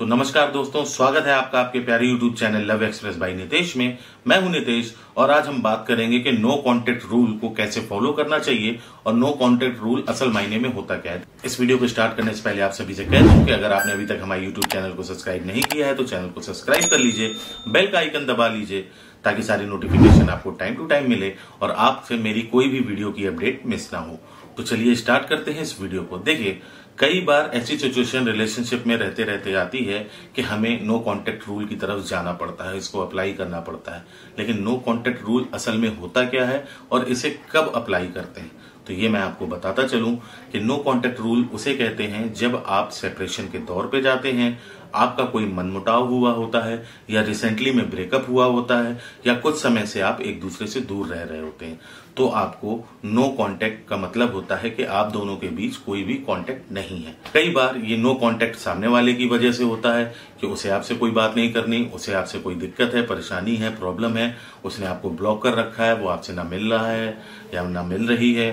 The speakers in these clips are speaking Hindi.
तो नमस्कार दोस्तों, स्वागत है आपका आपके प्यारे YouTube channel Love Express by Nitesh में। मैं हूँ नितेश और आज हम बात करेंगे कि नो कांटेक्ट रूल को कैसे फॉलो करना चाहिए और नो कॉन्टेक्ट रूल असल मायने में होता क्या है। इस वीडियो को स्टार्ट करने से पहले आप सभी से कह दूँ कि अगर आपने अभी तक हमारे यूट्यूब चैनल को सब्सक्राइब नहीं किया है तो चैनल को सब्सक्राइब कर लीजिए बेल का आइकन दबा लीजिए, ताकि सारी नोटिफिकेशन आपको टाइम टू टाइम मिले और आपसे मेरी कोई भी वीडियो की अपडेट मिस ना हो। तो चलिए स्टार्ट करते हैं इस वीडियो को। देखिए कई बार ऐसी सिचुएशन रिलेशनशिप में रहते रहते आती है कि हमें नो कांटेक्ट रूल की तरफ़ जाना पड़ता है, इसको अप्लाई करना पड़ता है। लेकिन नो कांटेक्ट रूल असल में होता क्या है और इसे कब अप्लाई करते हैं? तो ये मैं आपको बताता चलूँ कि नो कांटेक्ट रूल उसे कहते हैं जब आप सेपरेशन के दौर पे जाते हैं आपका कोई मनमुटाव हुआ होता है, या रिसेंटली में ब्रेकअप हुआ होता है, या कुछ समय से आप एक दूसरे से दूर रह रहे होते हैं तो आपको नो कांटेक्ट का मतलब होता है कि आप दोनों के बीच कोई भी कांटेक्ट नहीं है। कई बार ये नो कांटेक्ट सामने वाले की वजह से होता है कि उसे आपसे कोई बात नहीं करनी, उसे आपसे कोई दिक्कत है, परेशानी है प्रॉब्लम है, उसने आपको ब्लॉक कर रखा है, वो आपसे ना मिल रहा है, या ना मिल रही है।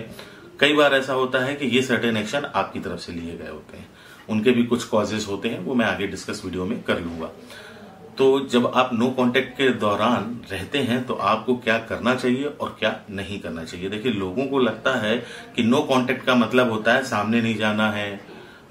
कई बार ऐसा होता है कि ये सर्टेन एक्शन आपकी तरफ़ से लिए गए होते हैं। उनके भी कुछ कॉजेज होते हैं, वो मैं आगे डिस्कस वीडियो में कर लूँगा। तो जब आप नो कांटेक्ट के दौरान रहते हैं तो आपको क्या करना चाहिए और क्या नहीं करना चाहिए? देखिए, लोगों को लगता है कि नो कांटेक्ट का मतलब होता है सामने नहीं जाना है,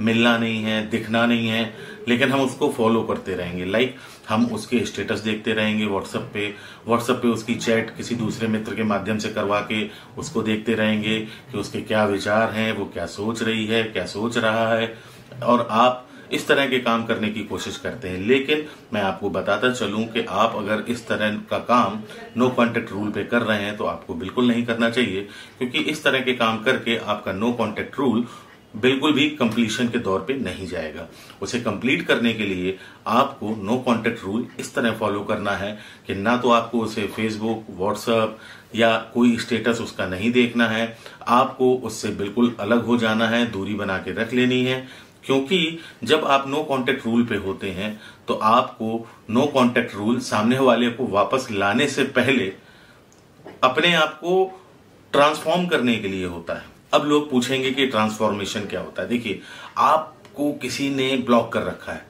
मिलना नहीं है, दिखना नहीं है, लेकिन हम उसको फॉलो करते रहेंगे। लाइक हम उसके स्टेटस देखते रहेंगे व्हाट्सएप पे। व्हाट्सएप पे उसकी चैट किसी दूसरे मित्र के माध्यम से करवा के उसको देखते रहेंगे कि उसके क्या विचार हैं, वो क्या सोच रही है, क्या सोच रहा है। और आप इस तरह के काम करने की कोशिश करते हैं। लेकिन मैं आपको बताता चलूँ कि आप अगर इस तरह का काम नो कॉन्टेक्ट रूल पे कर रहे हैं तो आपको बिल्कुल नहीं करना चाहिए, क्योंकि इस तरह के काम करके आपका नो कॉन्टेक्ट रूल बिल्कुल भी कंप्लीशन के दौर पे नहीं जाएगा। उसे कंप्लीट करने के लिए आपको नो कांटेक्ट रूल इस तरह फॉलो करना है कि ना तो आपको उसे फेसबुक व्हाट्सएप या कोई स्टेटस उसका नहीं देखना है। आपको उससे बिल्कुल अलग हो जाना है, दूरी बना के रख लेनी है। क्योंकि जब आप नो कांटेक्ट रूल पे होते हैं तो आपको नो कांटेक्ट रूल सामने वाले को वापस लाने से पहले अपने आप को ट्रांसफॉर्म करने के लिए होता है। अब लोग पूछेंगे कि ट्रांसफॉर्मेशन क्या होता है। देखिए, आपको किसी ने ब्लॉक कर रखा है।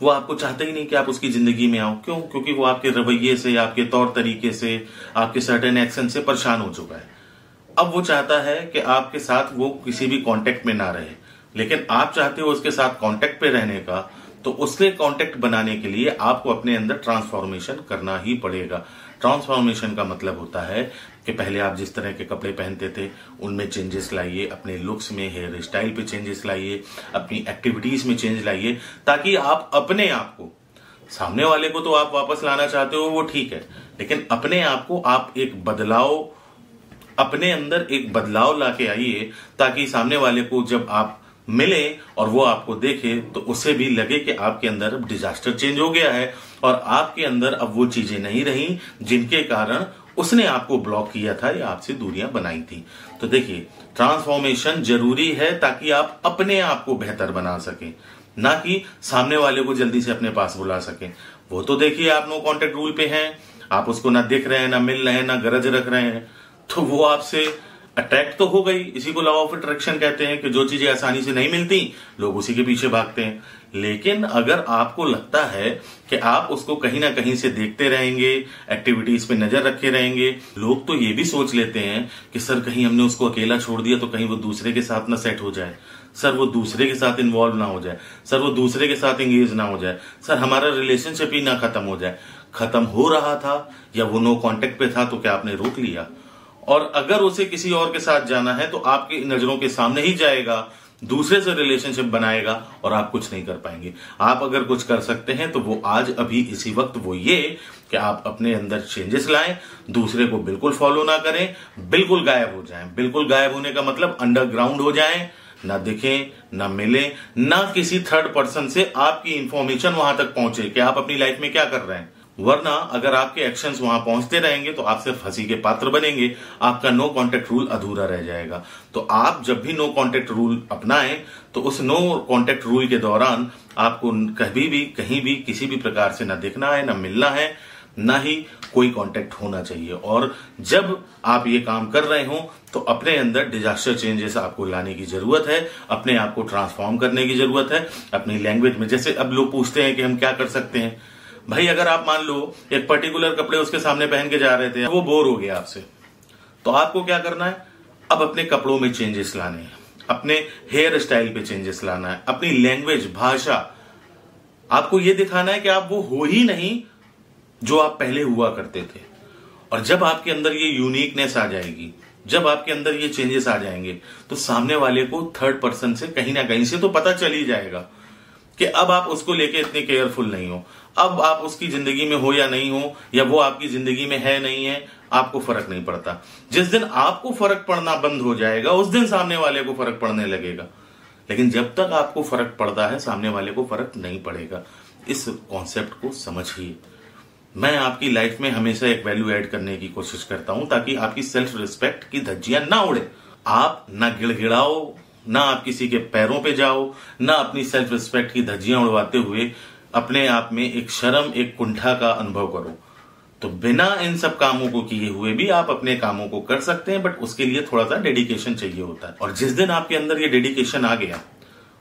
वो आपको चाहते ही नहीं कि आप उसकी ज़िंदगी में आओ। क्यों? क्योंकि वो आपके रवैये से, आपके तौर तरीके से, आपके सर्टेन एक्शन से परेशान हो चुका है। अब वो चाहता है कि आपके साथ वो किसी भी कांटेक्ट में ना रहे। लेकिन आप चाहते हो उसके साथ कांटेक्ट पे रहने का तो उससे कांटेक्ट बनाने के लिए आपको अपने अंदर ट्रांसफॉर्मेशन करना ही पड़ेगा। ट्रांसफॉर्मेशन का मतलब होता है कि पहले आप जिस तरह के कपड़े पहनते थे, उनमें चेंजेस लाइए, अपने लुक्स में हेयर स्टाइल पे चेंजेस लाइए, अपनी एक्टिविटीज़ में चेंज लाइए, ताकि आप अपने आप को, सामने वाले को तो आप वापस लाना चाहते हो, वो ठीक है, लेकिन अपने आप को आप एक बदलाव, अपने अंदर एक बदलाव लाके आइए, ताकि सामने वाले को जब आप मिले और वो आपको देखे तो उसे भी लगे कि आपके अंदर अब डिजास्टर चेंज हो गया है। और आपके अंदर अब वो चीज़ें नहीं रही, जिनके कारण उसने आपको ब्लॉक किया था, या आपसे दूरियाँ बनाई थी। तो देखिए ट्रांसफॉर्मेशन ज़रूरी है ताकि आप अपने आप को बेहतर बना सकें। ना कि सामने वाले को जल्दी से अपने पास बुला सकें। वो तो देखिए, आप नो कॉन्टेक्ट रूल पे हैं। आप उसको ना दिख रहे हैं, ना मिल रहे हैं, ना गरज रख रहे हैं। तो वो आपसे अट्रैक्ट तो हो गई। इसी को लॉ ऑफ़ अट्रैक्शन कहते हैं कि जो चीज़ें आसानी से नहीं मिलती, लोग उसी के पीछे भागते हैं। लेकिन अगर आपको लगता है कि आप उसको कहीं ना कहीं से देखते रहेंगे एक्टिविटीज़ पे नज़र रखे रहेंगे, लोग तो ये भी सोच लेते हैं कि सर कहीं हमने उसको अकेला छोड़ दिया तो कहीं वो दूसरे के साथ ना सेट हो जाए। सर वो दूसरे के साथ इन्वॉल्व ना हो जाए। सर वो दूसरे के साथ एंगेज ना हो जाए। सर हमारा रिलेशनशिप ही ना खत्म हो जाए। खत्म हो रहा था या वो नो कॉन्टेक्ट पे था तो क्या आपने रोक लिया? और अगर उसे किसी और के साथ जाना है तो आपकी नज़रों के सामने ही जाएगा, दूसरे से रिलेशनशिप बनाएगा और आप कुछ नहीं कर पाएँगे। आप अगर कुछ कर सकते हैं तो वो आज, अभी, इसी वक्त वो ये कि आप अपने अंदर चेंजेस लाएँ, दूसरे को बिल्कुल फॉलो ना करें, बिल्कुल गायब हो जाएँ। बिल्कुल गायब होने का मतलब अंडरग्राउंड हो जाएँ, ना दिखें, ना मिले, ना किसी थर्ड पर्सन से आपकी इंफॉर्मेशन वहाँ तक पहुँचे कि आप अपनी लाइफ में क्या कर रहे हैं। वरना अगर आपके एक्शंस वहाँ पहुँचते रहेंगे तो आप सिर्फ़ हँसी के पात्र बनेंगे। आपका नो कांटेक्ट रूल अधूरा रह जाएगा। तो आप जब भी नो कांटेक्ट रूल अपनाएँ तो उस नो कांटेक्ट रूल के दौरान आपको कभी भी, कहीं भी, किसी भी प्रकार से ना देखना है, ना मिलना है, ना ही कोई कांटेक्ट होना चाहिए। और जब आप ये काम कर रहे हो तो अपने अंदर डिजास्टर चेंजेस आपको लाने की ज़रूरत है, अपने आप को ट्रांसफॉर्म करने की ज़रूरत है। अपनी लैंग्वेज में जैसे अब लोग पूछते हैं कि हम क्या कर सकते हैं। भाई, अगर आप मान लो, एक पर्टिकुलर कपड़े उसके सामने पहन के जा रहे थे, वो बोर हो गया आपसे। तो आपको क्या करना है? अब अपने कपड़ों में चेंजेस लाने हैं। अपने हेयर स्टाइल पे चेंजेस लाना है। अपनी लैंग्वेज भाषा। आपको ये दिखाना है कि आप वो हो ही नहीं जो आप पहले हुआ करते थे। और जब आपके अंदर ये यूनिकनेस आ जाएगी, जब आपके अंदर ये चेंजेस आ जाएँगे तो सामने वाले को थर्ड पर्सन से कहीं ना कहीं से तो पता चल ही जाएगा। कि अब आप उसको लेके इतने केयरफुल नहीं हो। अब आप उसकी ज़िंदगी में हो या नहीं हो, या वो आपकी ज़िंदगी में है नहीं है, आपको फ़र्क नहीं पड़ता। जिस दिन आपको फ़र्क पड़ना बंद हो जाएगा, उस दिन सामने वाले को फ़र्क पड़ने लगेगा। लेकिन जब तक आपको फ़र्क पड़ता है, सामने वाले को फ़र्क नहीं पड़ेगा। इस कॉन्सेप्ट को समझिए। मैं आपकी लाइफ में हमेशा एक वैल्यू ऐड करने की कोशिश करता हूँ, ताकि आपकी सेल्फ रिस्पेक्ट की धज्जियाँ ना उड़े। आप ना गिड़गिड़ाओ ना आप किसी के पैरों पे जाओ, ना अपनी सेल्फ रिस्पेक्ट की धज्जियाँ उड़वाते हुए अपने आप में एक शर्म, एक कुंठा का अनुभव करो। तो बिना इन सब कामों को किए हुए भी आप अपने कामों को कर सकते हैं बट उसके लिए थोड़ा सा डेडिकेशन चाहिए होता है। और जिस दिन आपके अंदर ये डेडिकेशन आ गया,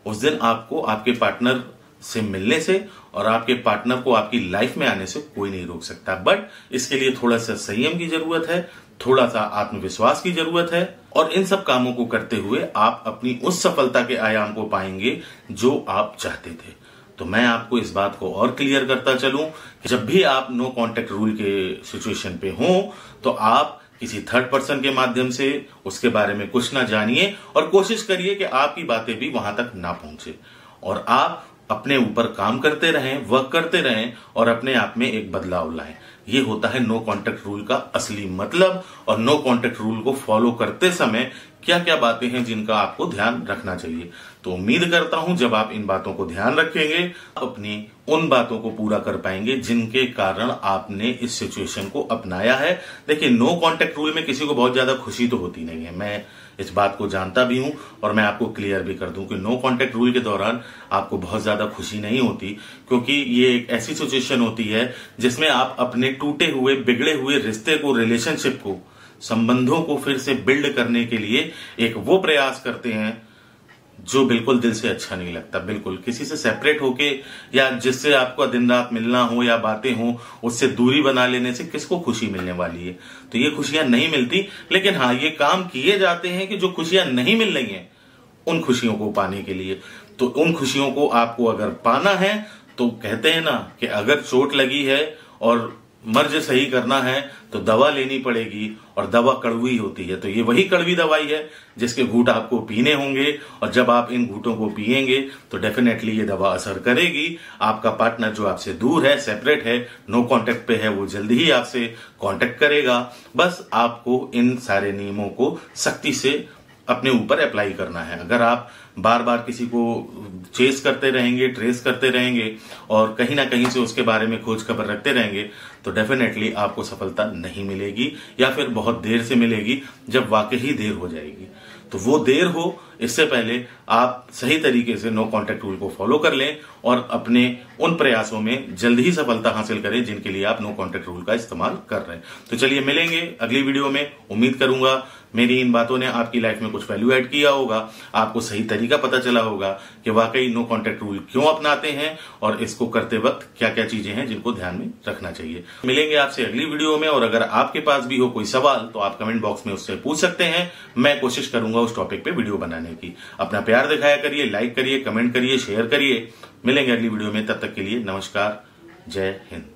उस दिन आपको आपके पार्टनर से मिलने से और आपके पार्टनर को आपकी लाइफ में आने से कोई नहीं रोक सकता। बट इसके लिए थोड़ा सा संयम की ज़रूरत है थोड़ा सा आत्मविश्वास की ज़रूरत है और इन सब कामों को करते हुए आप अपनी उस सफलता के आयाम को पाएँगे जो आप चाहते थे। तो मैं आपको इस बात को और क्लियर करता चलूँ कि जब भी आप नो कांटेक्ट रूल के सिचुएशन पे हो तो आप किसी थर्ड पर्सन के माध्यम से उसके बारे में कुछ ना जानिए और कोशिश करिए कि आपकी बातें भी वहाँ तक ना पहुँचे। और आप अपने ऊपर काम करते रहें वर्क करते रहें और अपने आप में एक बदलाव लाएँ। ये होता है नो कॉन्टेक्ट रूल का असली मतलब और नो कॉन्टेक्ट रूल को फॉलो करते समय क्या क्या बातें हैं जिनका आपको ध्यान रखना चाहिए। तो उम्मीद करता हूँ जब आप इन बातों को ध्यान रखेंगे, अपनी उन बातों को पूरा कर पाएँगे जिनके कारण आपने इस सिचुएशन को अपनाया है। देखिए नो कांटेक्ट रूल में किसी को बहुत ज़्यादा खुशी तो होती नहीं है। मैं इस बात को जानता भी हूँ और मैं आपको क्लियर भी कर दूँ कि नो कांटेक्ट रूल के दौरान आपको बहुत ज़्यादा खुशी नहीं होती, क्योंकि ये एक ऐसी सिचुएशन होती है जिसमें आप अपने टूटे हुए, बिगड़े हुए रिश्ते को रिलेशनशिप को, संबंधों को फिर से बिल्ड करने के लिए एक वो प्रयास करते हैं जो बिल्कुल दिल से अच्छा नहीं लगता, बिल्कुल। किसी से सेपरेट होके या जिससे आपको दिन रात मिलना हो या बातें हो, उससे दूरी बना लेने से किसको खुशी मिलने वाली है? तो ये खुशियाँ नहीं मिलती, लेकिन हाँ ये काम किए जाते हैं कि जो खुशियाँ नहीं मिल रही हैं, उन खुशियों को पाने के लिए। तो उन खुशियों को आपको अगर पाना है तो कहते हैं ना कि अगर चोट लगी है और मर्ज सही करना है तो दवा लेनी पड़ेगी और दवा कड़वी होती है। तो ये वही कड़वी दवाई है, जिसके घूट आपको पीने होंगे, और जब आप इन घूटों को पिएँगे तो डेफिनेटली ये दवा असर करेगी। आपका पार्टनर जो आपसे दूर है सेपरेट है नो कांटेक्ट पे है, वो जल्दी ही आपसे कांटेक्ट करेगा। बस आपको इन सारे नियमों को सख्ती से अपने ऊपर अप्लाई करना है। अगर आप बार बार किसी को चेस करते रहेंगे ट्रेस करते रहेंगे और कहीं ना कहीं से उसके बारे में खोज खबर रखते रहेंगे तो डेफिनेटली आपको सफलता नहीं मिलेगी या फिर बहुत देर से मिलेगी, जब वाकई देर हो जाएगी। तो वो देर हो इससे पहले आप सही तरीके से नो कॉन्टेक्ट रूल को फॉलो कर लें और अपने उन प्रयासों में जल्द ही सफलता हासिल करें जिनके लिए आप नो कॉन्टेक्ट रूल का इस्तेमाल कर रहे हैं। तो चलिए मिलेंगे अगली वीडियो में। उम्मीद करूँगा मेरी इन बातों ने आपकी लाइफ में कुछ वैल्यू ऐड किया होगा, आपको सही तरीका पता चला होगा कि वाकई नो कॉन्टेक्ट रूल क्यों अपनाते हैं और इसको करते वक्त क्या क्या चीज़ें हैं जिनको ध्यान में रखना चाहिए। मिलेंगे आपसे अगली वीडियो में और अगर आपके पास भी हो कोई सवाल तो आप कमेंट बॉक्स में उससे पूछ सकते हैं। मैं कोशिश करूँगा उस टॉपिक पे वीडियो बनाने की। अपना प्यार दिखाया करिए लाइक करिए कमेंट करिए शेयर करिए। मिलेंगे अगली वीडियो में, तब तक के लिए नमस्कार, जय हिंद।